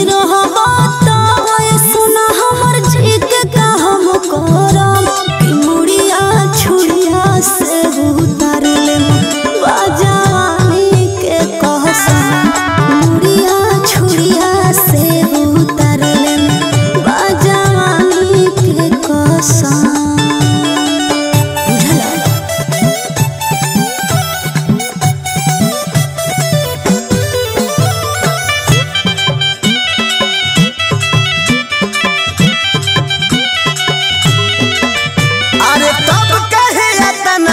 বিরহ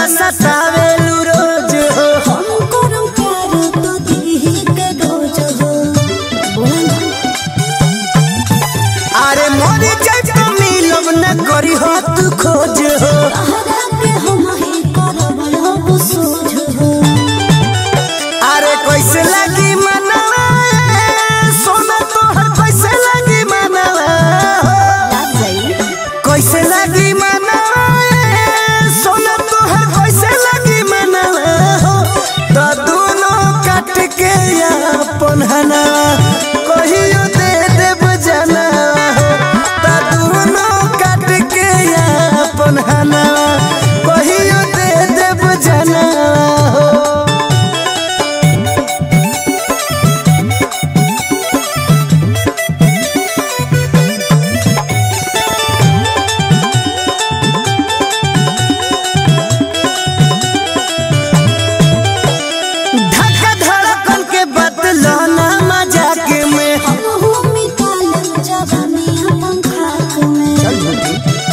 सतावेलू रोज हो। हम करम कार तो दिही के डोज हो। अरे मोरे जाई तो मिलब न करी हो तू खोज हो। हाँ।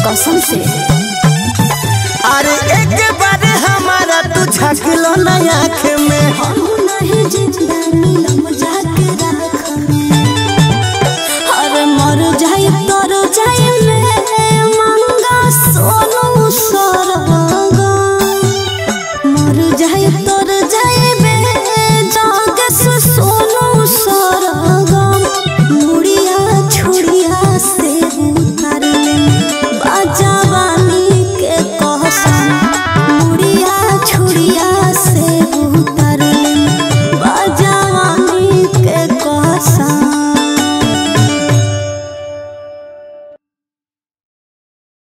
कसम से। अरे एक बार हमारा तू झकलो ना आँख में। हम नहीं ज़िंदा मिलम जाके राख में अरे मर जा।